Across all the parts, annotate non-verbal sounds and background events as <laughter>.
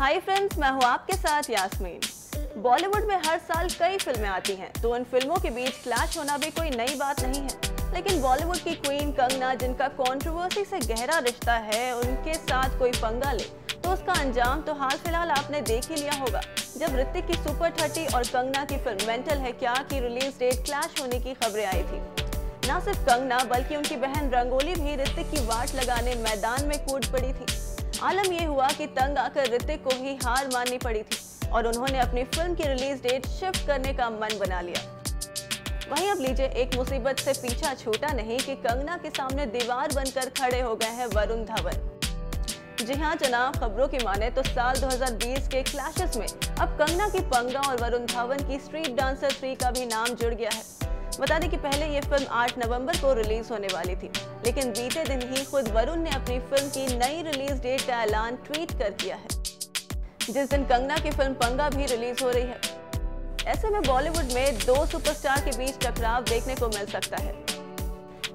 Hi friends मैं हूँ आपके साथ यास्मीन। बॉलीवुड में हर साल कई फ़िल्में आती हैं तो उन फ़िल्मों के बीच क्लैश होना भी कोई नई बात नहीं है। लेकिन बॉलीवुड की क्वीन कंगना, जिनका कंट्रोवर्सी से गहरा रिश्ता है, उनके साथ कोई पंगा ले तो उसका अंजाम तो हाल फ़िलहाल आपने देख ही लिया होगा। जब ऋतिक की सुपर थर्टी और कंगना की फ़िल्म मेंटल है, क्या की रिलीज़ डेट क्लैश होने की खबरें आई थी? न सिर्फ़ कंगना, बल्कि उनकी बहन रंगोली भी ऋतिक की वाट लगाने मैदान में कूद पड़ी थी। आलम ये हुआ कि तंग आकर ऋतिक को ही हार माननी पड़ी थी और उन्होंने अपनी फ़िल्म की रिलीज़ डेट शिफ्ट करने का मन बना लिया। वहीं अब लीजिए, एक मुसीबत से पीछा छूटा नहीं कि कंगना के सामने दीवार बनकर खड़े हो गए हैं वरुण धवन। जी हाँ जनाब खबरों की माने तो साल 2020 के क्लैशेस में अब कंगना की पंगा और वरुण धवन की स्ट्रीट डांसर थ्री का भी नाम जुड़ गया है। बता दें कि पहले ये फ़िल्म 8 नवंबर को रिलीज़ होने वाली थी, लेकिन बीते दिन ही खुद वरुण ने अपनी फ़िल्म की नई रिलीज़ डेट का ऐलान ट्वीट कर दिया है। जिस दिन कंगना की फ़िल्म पंगा भी रिलीज़ हो रही है, ऐसे में बॉलीवुड में दो सुपरस्टार के बीच टकराव देखने को मिल सकता है।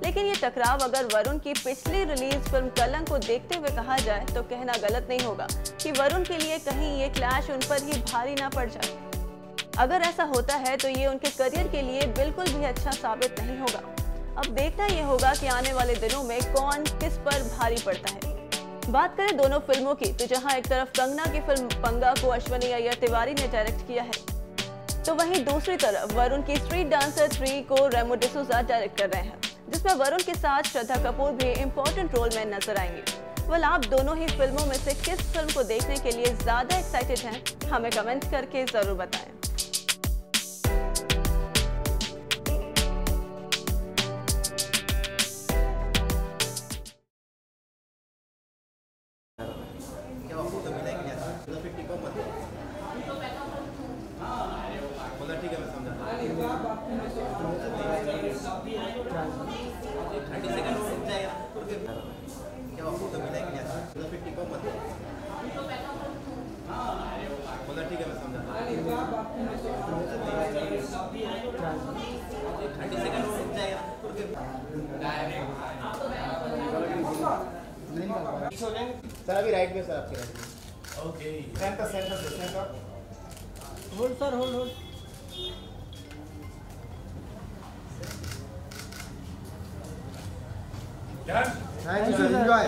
लेकिन ये टकराव अगर वरुण की पिछली रिलीज़ फ़िल्म कलंक को देखते हुए कहा जाए तो कहना गलत नहीं होगा कि वरुण के लिए कहीं ये क्लैश उन पर ही भारी ना पड़ जाए। अगर ऐसा होता है तो ये उनके करियर के लिए बिल्कुल भी अच्छा साबित नहीं होगा। अब देखना ये होगा कि आने वाले दिनों में कौन किस पर भारी पड़ता है। बात करें दोनों फ़िल्मों की तो जहाँ एक तरफ़ कंगना की फ़िल्म पंगा को अश्वनी अय्यर तिवारी ने डायरेक्ट किया है तो वहीं दूसरी तरफ़ वरुण की स्ट्रीट डांसर थ्री को रेमो डिसूजा डायरेक्ट कर रहे हैं, जिसमें वरुण के साथ श्रद्धा कपूर भी इम्पोर्टेंट रोल में नज़र आएँगे। वेल आप दोनों ही फ़िल्मों में से किस फ़िल्म को देखने के लिए ज़्यादा एक्साइटेड हैं, हमें कमेंट करके ज़रूर बताएँ। सर अभी राइट में सर आपके राइट में okay centre centre centre hold sir hold hold done thank you sir enjoy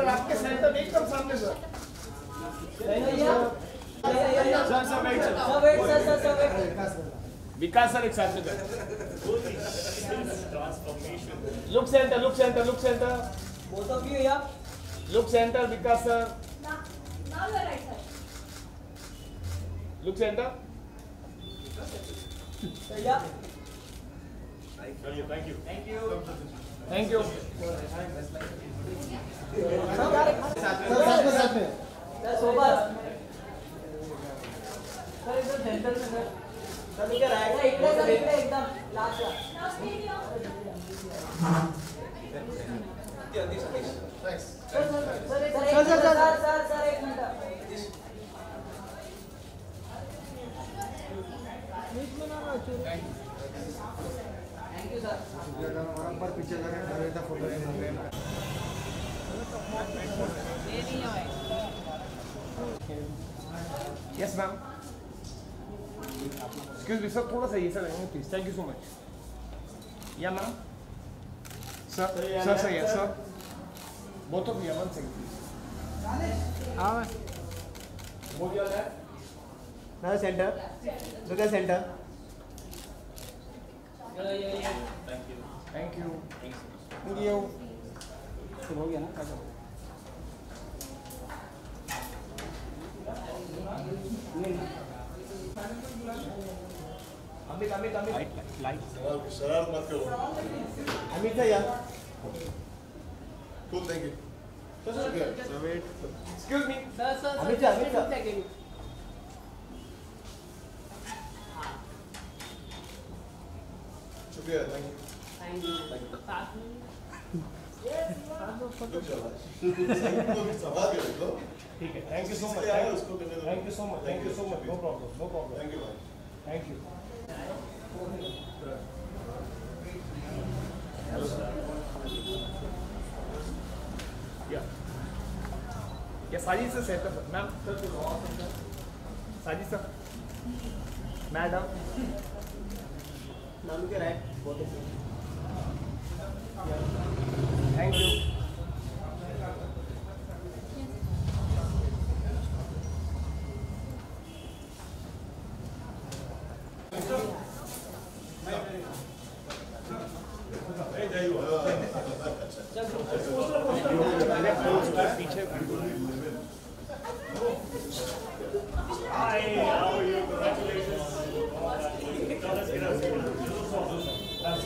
sir आपके सेंटर एकदम सामने सर विकास सर एक साथ में look centre look centre look centre look centre Vikas sir look centre thank you Thank you. Thank you. Thank you. Thank you. साथ में साथ में sir. sober sir इधर सेंटर में सर सर इधर राइट इकडे सर इकडे एकदम last sir sir sir sir sir sir एक मिनट थैंक यू सर पीछे था photo yes ma'am excuse me sir थोड़ा सा ये sir please thank you so much या ma'am sir sir sir yes sir both of you one second please हाँ बोल दिया है ना centre look at centre thank you thank you हो गया ना अमित अमित अमित। लाइट शराब मत करो। अमित है यार। cool thank you sir sir sir wait excuse me sir sir Amit Amit Amit शुक्रिया thank you thank you thank you सवाल करें तो ठीक है thank you so much thank you so much thank you so much no problem no problem thank you thank you या Sajid sir sir ma'am sir Sajid sir madam नाम क्या राय thank you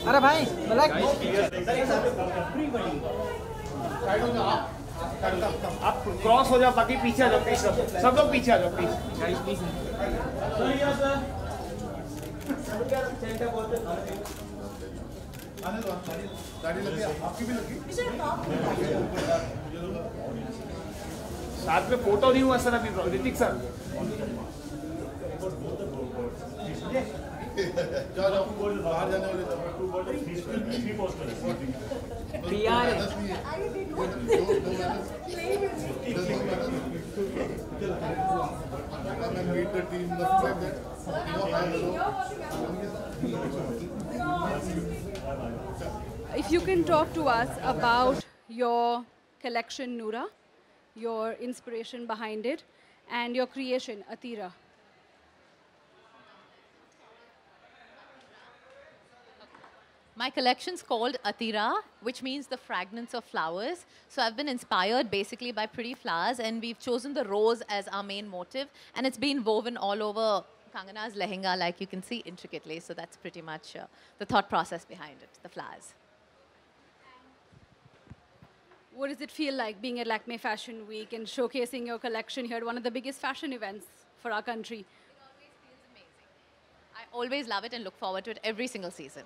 अरे भाई ब्लैक आप cross हो जाओ, बाकी पीछे आ जाओ सब। लोग पीछे आ जाओ साथ में फ़ोटो नहीं हुआ सर अभी Hrithik sir जाओ जाओ बाहर जाने वाले जाओ PR है। दस मिनट दो दो मैडम दस madam and meet the team nothing like that you know hi hello If you can talk to us about your collection, Noora, your inspiration behind it, and your creation, Atira. My collection's called Atira, which means the fragrance of flowers. So I've been inspired basically by pretty flowers, and we've chosen the rose as our main motive, and it's been woven all over Kangana's lehenga, like you can see intricately. So that's pretty much uh, the thought process behind it, the flowers. What does it feel like being at Lakme Fashion Week and showcasing your collection here at one of the biggest fashion events for our country? It always feels amazing. I always love it and look forward to it every single season.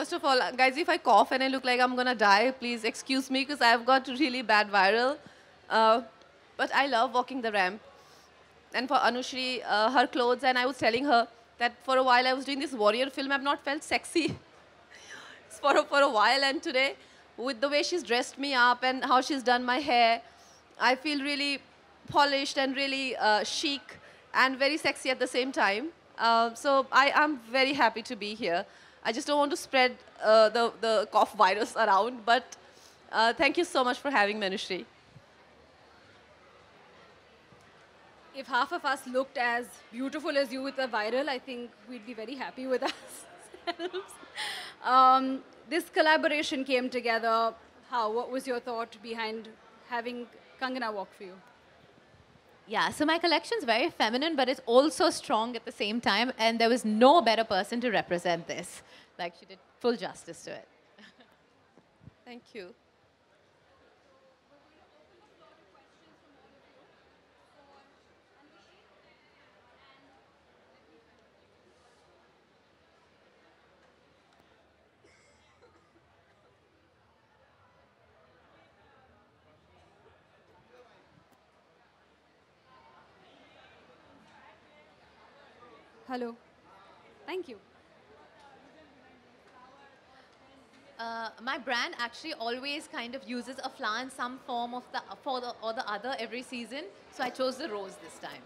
First of all, guys, if I cough and I look like I'm gonna die, please excuse me because I've got really bad viral. Uh, but I love walking the ramp. And for Anushri, uh, her clothes, and I was telling her that for a while I was doing this warrior film, I've not felt sexy <laughs> for a, for a while. And today, with the way she's dressed me up and how she's done my hair, I feel really polished and really uh, chic and very sexy at the same time. Uh, so I am very happy to be here. I just don't want to spread uh, the, the cough virus around, but uh, thank you so much for having me, Anushri. If half of us looked as beautiful as you with a viral, I think we'd be very happy with <laughs> ourselves. um, this collaboration came together. How? What was your thought behind having Kangana walk for you? Yeah, so my collection's very feminine, but it's also strong at the same time, and there was no better person to represent this. Like, she did full justice to it. <laughs> Thank you. Hello. Thank you. Uh, my brand actually always kind of uses a flower in some form of the for the or the other every season. So I chose the rose this time.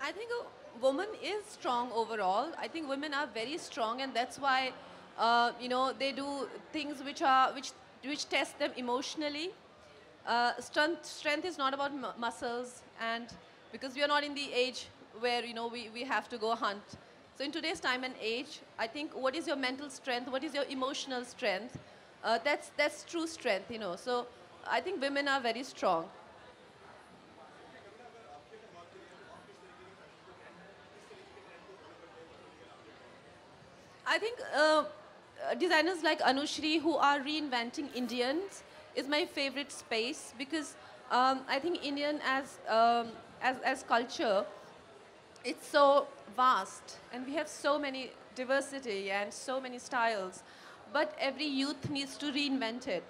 I think a woman is strong overall. I think women are very strong, and that's why, uh, you know, they do things which are which which test them emotionally. Uh, strength strength is not about muscles, and because we are not in the age where you know we, we have to go hunt. So in today's time and age, I think what is your mental strength, what is your emotional strength, uh, that's that's true strength, you know. So I think women are very strong. I think. Uh, designers like Anushri who are reinventing Indians is my favorite space because um, I think Indian as, um, as, as culture, it's so vast and we have so many diversity and so many styles, but every youth needs to reinvent it.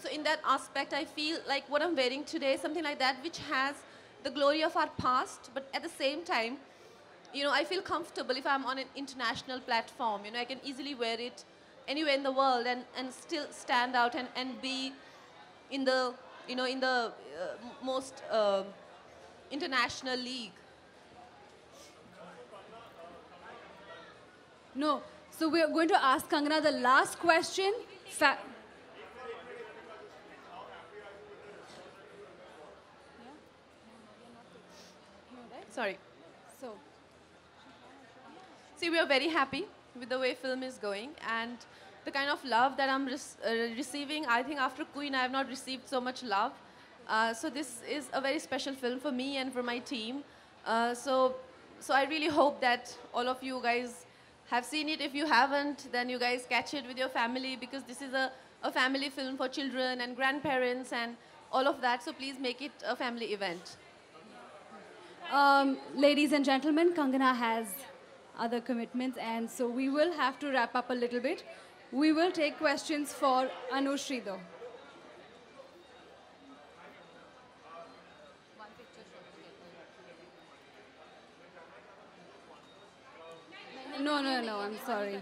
So in that aspect, I feel like what I'm wearing today, something like that, which has the glory of our past, but at the same time, you know, I feel comfortable if I'm on an international platform. You know, I can easily wear it anywhere in the world and, and still stand out and, and be in the, you know, in the uh, most uh, international league. No. So we're going to ask Kangana the last question. Fa- Sorry. See, we are very happy with the way film is going and the kind of love that I'm uh, receiving. I think after Queen, I have not received so much love. Uh, so this is a very special film for me and for my team. Uh, so, so I really hope that all of you guys have seen it. If you haven't, then you guys catch it with your family because this is a, a family film for children and grandparents and all of that. So please make it a family event. um, ladies and gentlemen, Kangana has other commitments, and so we will have to wrap up a little bit. We will take questions for Anushri though. No, no, no, I'm sorry.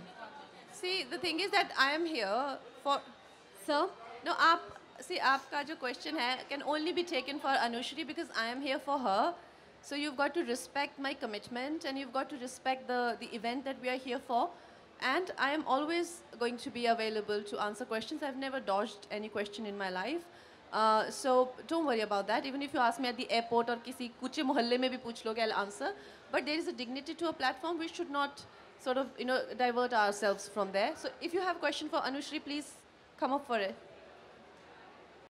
See, the thing is that I am here for Sir? No, आप see आपका जो question है can only be taken for Anushri because I am here for her. So you've got to respect my commitment and you've got to respect the, the event that we are here for. And I am always going to be available to answer questions. I've never dodged any question in my life. Uh, so don't worry about that. Even if you ask me at the airport or kisi kuche mohalle mein bhi puch loge, I'll answer. But there is a dignity to a platform. We should not sort of, you know, divert ourselves from there. So if you have a question for Anushri, please come up for it.